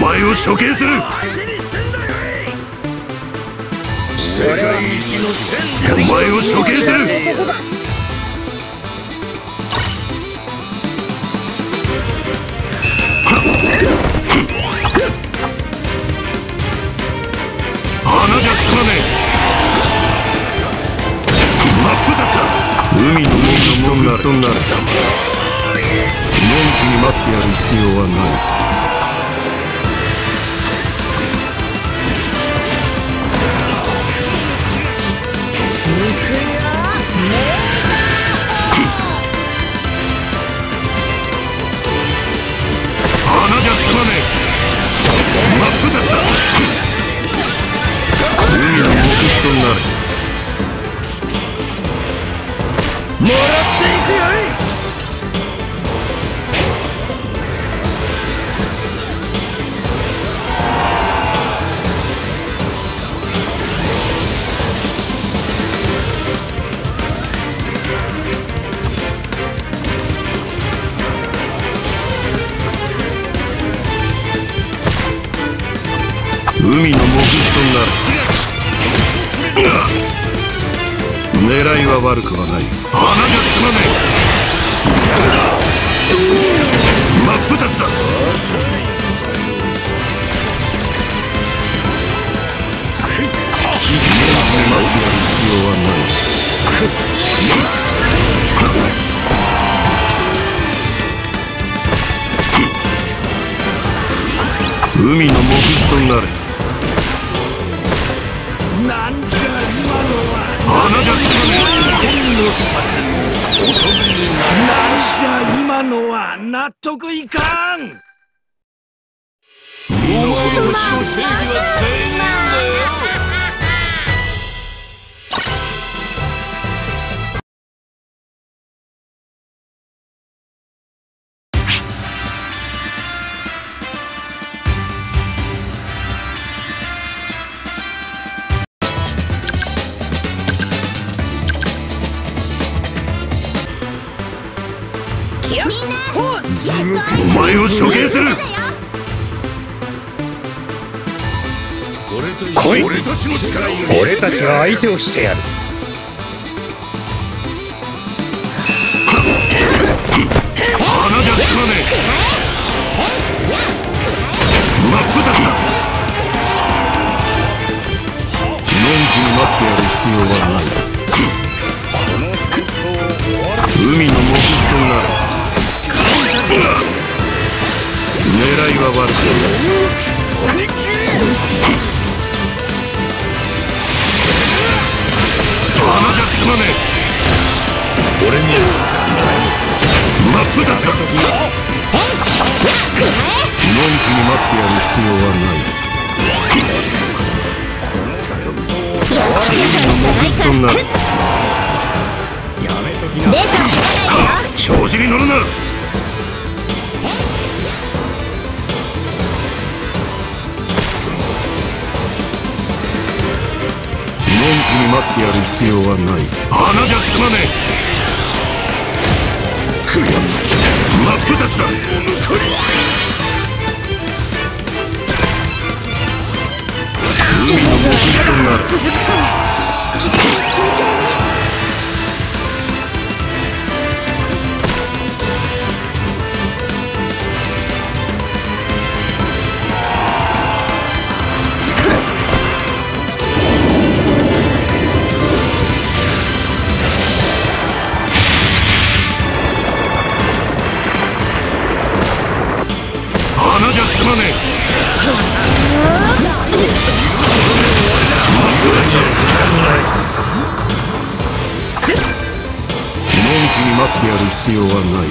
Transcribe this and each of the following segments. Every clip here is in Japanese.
前を処刑する。世界一のお前を処刑する。穴じゃ済まねえ。真っ二つだ。海のストになるのんきに待ってやる必要はない狙いは悪くはない。穴じゃ済まねえ。真っ二つだ。待ってやる必要はない。海の木質となるなん。じゃ今の穴じゃ済まねなんじゃ今のは納得いかん。お前たちの正義は正義なんだよ前を処刑する。来い。俺たちが相手をしてやる。穴じゃ済まねえ。真っ二つだ。のんきに待ってやる必要はない。海の木質となる狙いは悪く穴じゃ済まねえ俺に真っ二つだのんきに待ってやる必要はない海の木質となる出た調子に乗るなってやる必要はない。穴じゃ済まねえ。悔やん真っ二つだ。海の木質となるやる必要はない。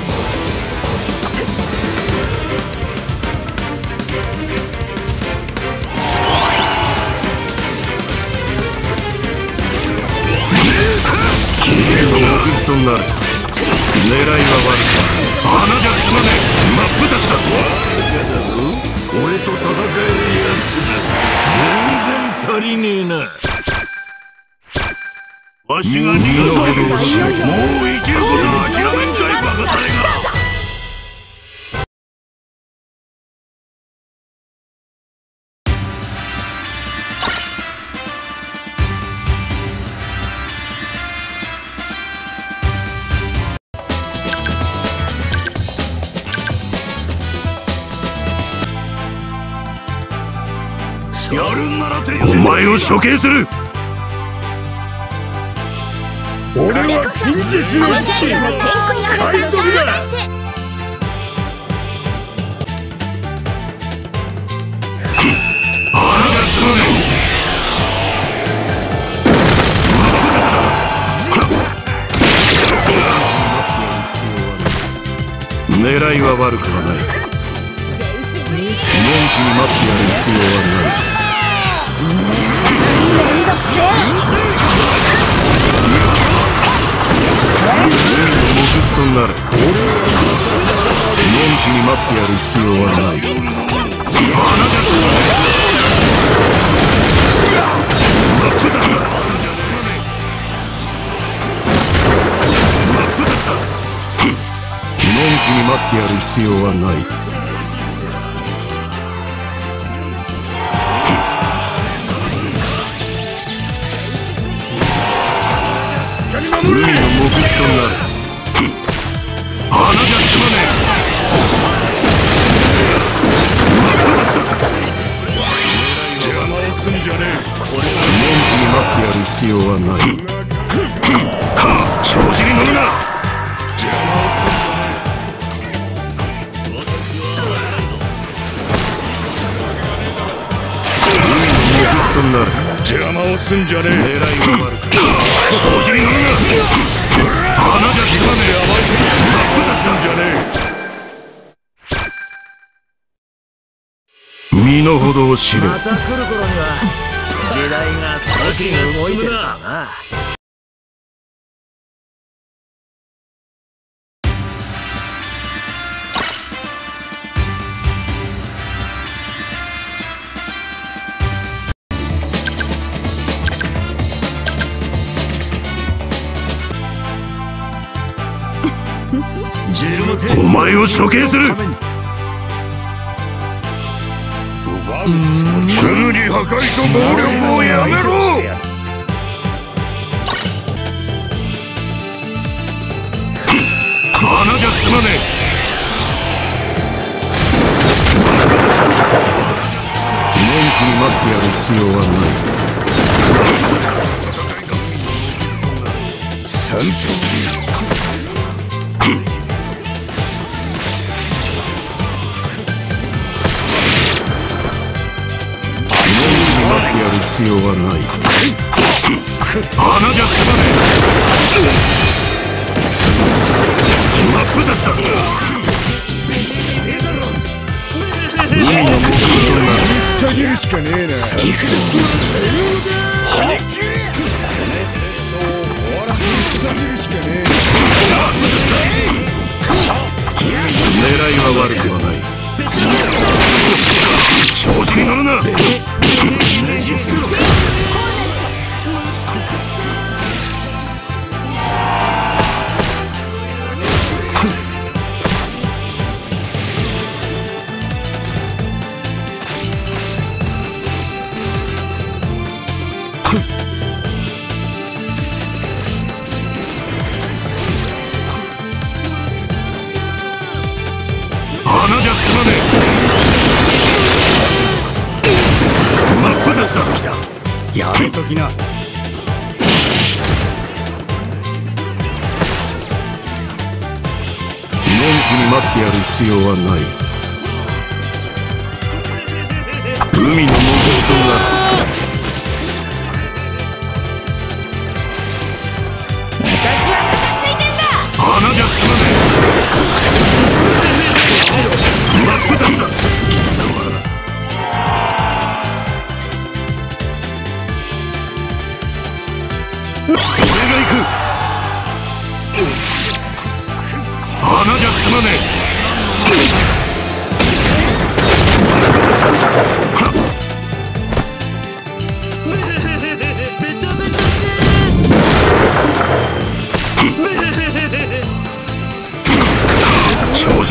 綺麗な木質となる狙いは悪く穴じゃ済まねえ。真っ二つだ。俺と戦えるやつ全然足りねえな。わしが逃がされるもう生きることは諦めんかいバカタレがやるならお前を処刑する。俺は金獅子の士天空の買い。取りだ狙いは悪くはない。のんきに待ってやる必要はってやる必要はない。海のモクスとなる穴じゃ済まね邪魔をすんじゃねえ。のんきに待ってやる必要はないすんじゃねえ。狙いが悪く調子に乗るな。花じゃ効かねえ真っ二つなんじゃねえ。身の程を知るまた来る頃には時代が先に動いてるかな。お前を処刑する。えすぐに破壊と暴力をやめろ穴じゃ済まねえ。のんきに待ってやる必要はない。三頭必要はない。穴じゃ済まねえ真っ二つだ海のモクスとなるたぎるしかねえな狙いは悪くはない。調子に乗るなだやめときな。のんきに待ってやる必要はない。海のモクスとなる穴じゃ済まねえ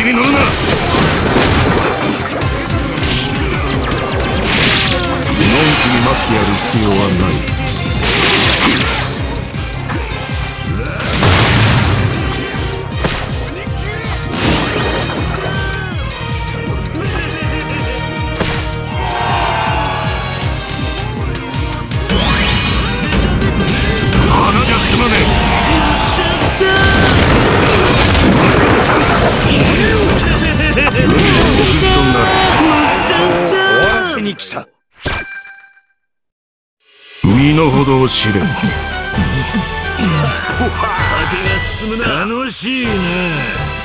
に乗るなのんきに待ってやる必要はない。身の程を知れ。楽しいね